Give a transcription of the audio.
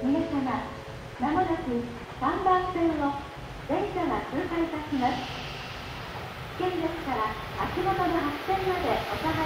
皆様、まもなく3番線を電車が通過いたします。県ですから、足元の発線までお探